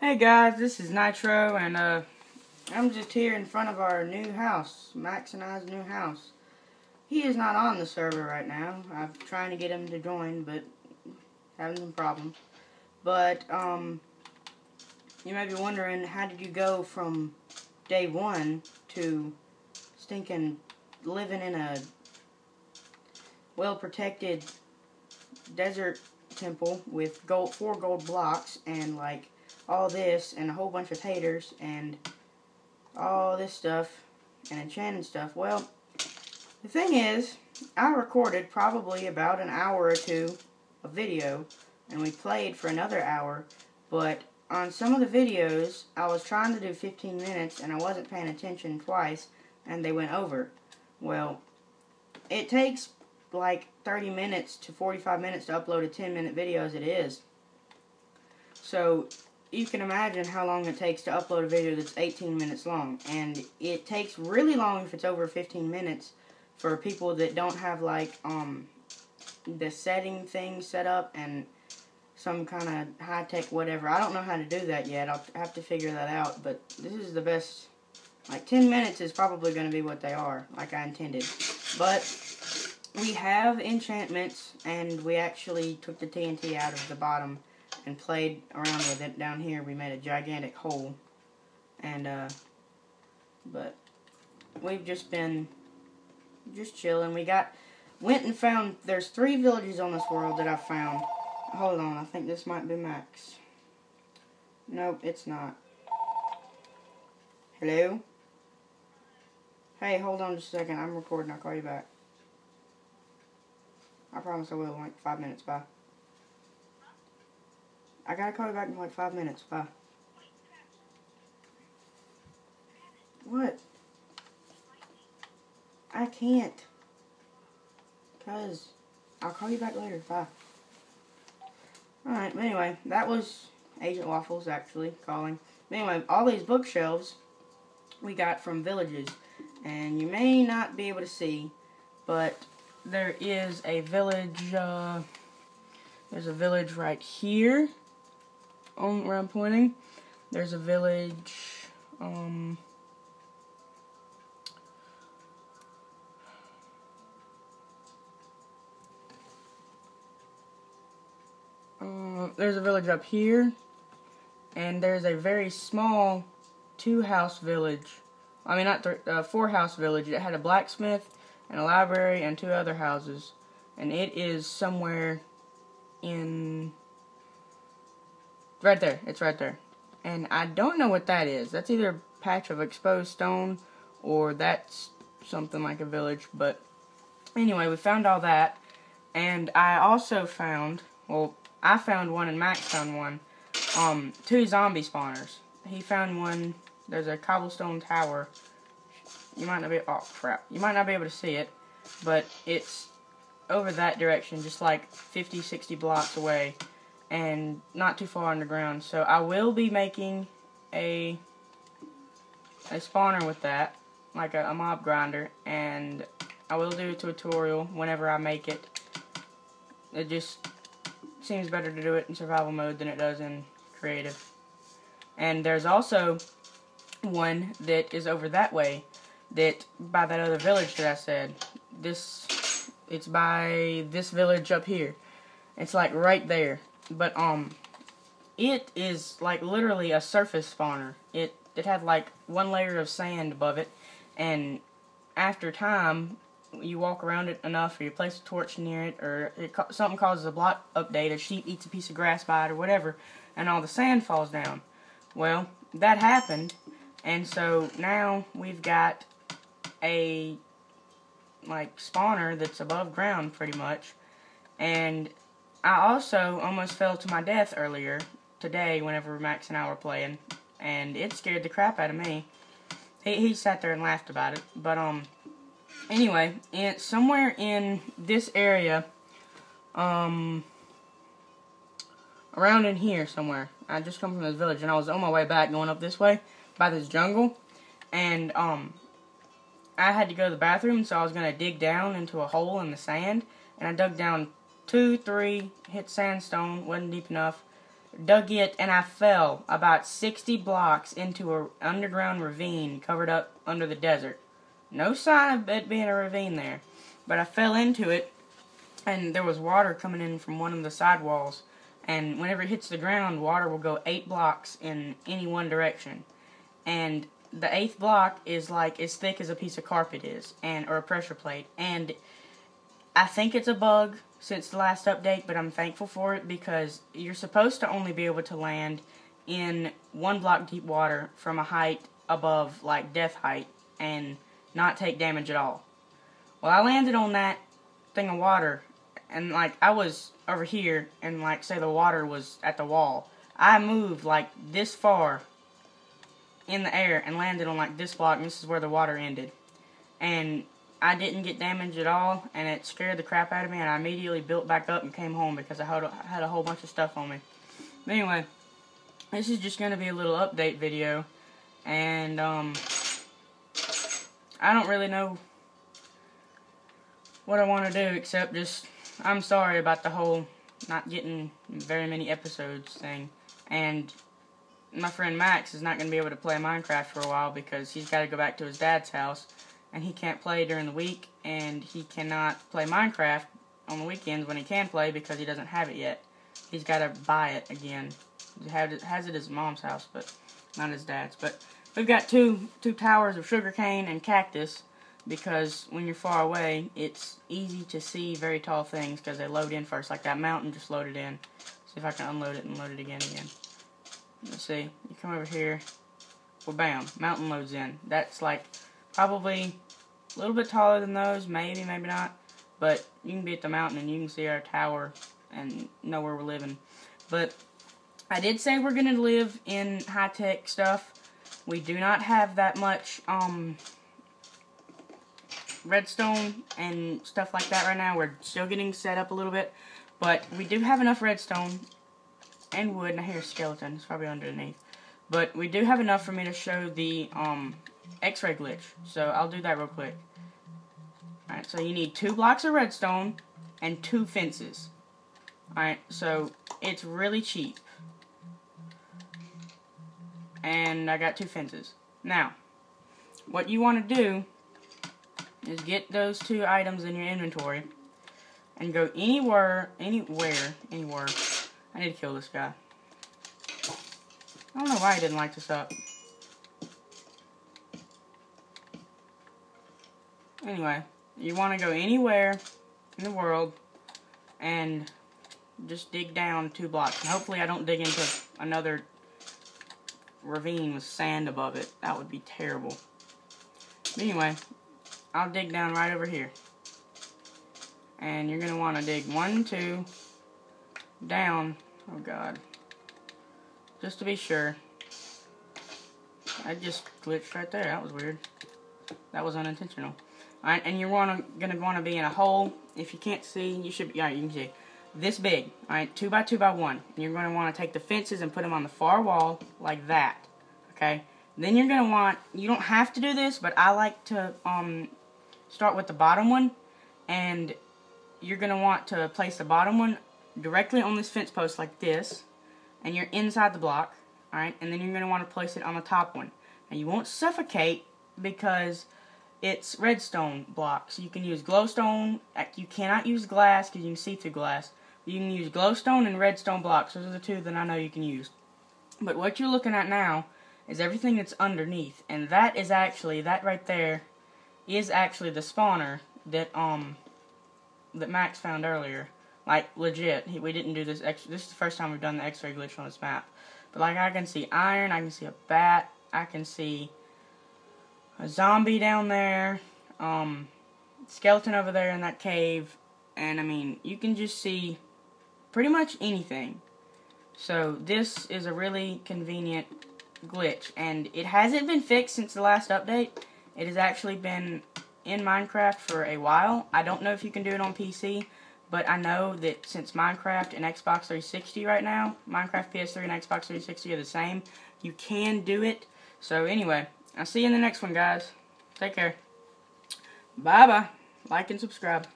Hey guys, this is Nitro, and uh, I'm just here in front of our new house, Max and I's new house. He is not on the server right now. I'm trying to get him to join, but having some problems. But, um, you may be wondering, how did you go from day one to stinking living in a well-protected desert temple with gold, four gold blocks and, like, all this and a whole bunch of haters and all this stuff and enchanting stuff. Well, the thing is, I recorded probably about an hour or two of video and we played for another hour, but on some of the videos, I was trying to do 15 minutes and I wasn't paying attention twice and they went over. Well, it takes like 30 minutes to 45 minutes to upload a 10 minute video as it is. So you can imagine how long it takes to upload a video that's 18 minutes long. And it takes really long if it's over 15 minutes for people that don't have like um the setting thing set up and some kind of high-tech whatever. I don't know how to do that yet. I'll have to figure that out. But this is the best. Like 10 minutes is probably going to be what they are, like I intended. But we have enchantments, and we actually took the TNT out of the bottom and played around with it. Down here, we made a gigantic hole. And, uh, but we've just been just chilling. We got, went and found, there's three villages on this world that I found. Hold on, I think this might be Max. Nope, it's not. Hello? Hey, hold on just a second. I'm recording. I'll call you back. I promise I will like five minutes. Bye. I gotta call you back in like five minutes. Bye. What? I can't. Because I'll call you back later. Bye. Alright, anyway, that was Agent Waffles actually calling. Anyway, all these bookshelves we got from villages. And you may not be able to see, but there is a village, uh, there's a village right here on where I'm pointing. There's a village, um, uh, there's a village up here, and there's a very small two-house village. I mean, not uh, four-house village. It had a blacksmith and a library and two other houses, and it is somewhere in Right there. It's right there. And I don't know what that is. That's either a patch of exposed stone or that's something like a village. But anyway, we found all that. And I also found, well, I found one and Max found one, um, two zombie spawners. He found one, there's a cobblestone tower. You might not be, oh crap, you might not be able to see it, but it's over that direction, just like 50, 60 blocks away and not too far underground. So I will be making a a spawner with that, like a, a, mob grinder, and I will do a tutorial whenever I make it. It just seems better to do it in survival mode than it does in creative. And there's also one that is over that way, that by that other village that I said. This, it's by this village up here. It's like right there. But um, it is like literally a surface spawner. It it had like one layer of sand above it, and after time, you walk around it enough, or you place a torch near it, or it, something causes a block update, a sheep eats a piece of grass by it, or whatever, and all the sand falls down. Well, that happened, and so now we've got a like spawner that's above ground pretty much, and I also almost fell to my death earlier today whenever Max and I were playing, and it scared the crap out of me. He, he sat there and laughed about it, but um, anyway, in, somewhere in this area, um, around in here somewhere, I just come from this village, and I was on my way back going up this way by this jungle, and um, I had to go to the bathroom, so I was gonna dig down into a hole in the sand, and I dug down two, three, hit sandstone, wasn't deep enough. dug it, and I fell about 60 blocks into an underground ravine covered up under the desert. No sign of it being a ravine there, but I fell into it, and there was water coming in from one of the side walls. And whenever it hits the ground, water will go eight blocks in any one direction. And the eighth block is like as thick as a piece of carpet is, and or a pressure plate. And I think it's a bug since the last update, but I'm thankful for it because you're supposed to only be able to land in one block deep water from a height above like death height and not take damage at all. Well, I landed on that thing of water and like I was over here and like say the water was at the wall. I moved like this far in the air and landed on like this block and this is where the water ended. And I didn't get damaged at all, and it scared the crap out of me, and I immediately built back up and came home because I had a, whole bunch of stuff on me. But anyway, this is just going to be a little update video, and um, I don't really know what I want to do except just, I'm sorry about the whole not getting very many episodes thing, and my friend Max is not going to be able to play Minecraft for a while because he's got to go back to his dad's house and he can't play during the week, and he cannot play Minecraft on the weekends when he can play because he doesn't have it yet. He's got to buy it again. He has it at his mom's house, but not his dad's. But we've got two two towers of sugarcane and cactus because when you're far away, it's easy to see very tall things because they load in first. Like that mountain just loaded in. See if I can unload it and load it again again. Let's see. You come over here. Well, bam. Mountain loads in. That's like Probably a little bit taller than those, maybe, maybe not. But you can be at the mountain and you can see our tower and know where we're living. But I did say we're going to live in high-tech stuff. We do not have that much um, redstone and stuff like that right now. We're still getting set up a little bit. But we do have enough redstone and wood. And I hear a skeleton. It's probably underneath. But we do have enough for me to show the um, X-ray glitch. So I'll do that real quick. Alright, so you need two blocks of redstone and two fences. Alright, so it's really cheap. And I got two fences. Now, what you want to do is get those two items in your inventory and go anywhere, anywhere, anywhere. I need to kill this guy. I don't know why I didn't light this up. Anyway, you want to go anywhere in the world and just dig down two blocks. And hopefully I don't dig into another ravine with sand above it. That would be terrible. But anyway, I'll dig down right over here. And you're going to want to dig one, two, down. Oh, God. Just to be sure. I just glitched right there. That was weird. That was unintentional. Alright, and you're wanna, gonna wanna be in a hole. If you can't see, you should be, alright, you can see. This big, alright, two by two by one. And you're gonna wanna take the fences and put them on the far wall, like that. Okay? Then you're gonna want, you don't have to do this, but I like to, um, start with the bottom one. And you're gonna want to place the bottom one directly on this fence post like this. And you're inside the block, alright? And then you're gonna wanna place it on the top one. And you won't suffocate because it's redstone blocks. You can use glowstone. You cannot use glass because you can see through glass. You can use glowstone and redstone blocks. Those are the two that I know you can use. But what you're looking at now is everything that's underneath. And that is actually, that right there, is actually the spawner that, um, that Max found earlier. Like, legit. We didn't do this, this is the first time we've done the x-ray glitch on this map. But, like, I can see iron, I can see a bat, I can see a zombie down there, um, skeleton over there in that cave, and I mean, you can just see pretty much anything. So this is a really convenient glitch, and it hasn't been fixed since the last update. It has actually been in Minecraft for a while. I don't know if you can do it on PC, but I know that since Minecraft and Xbox 360 right now, Minecraft PS3 and Xbox 360 are the same, you can do it. So anyway, I'll see you in the next one, guys. Take care. Bye-bye. Like and subscribe.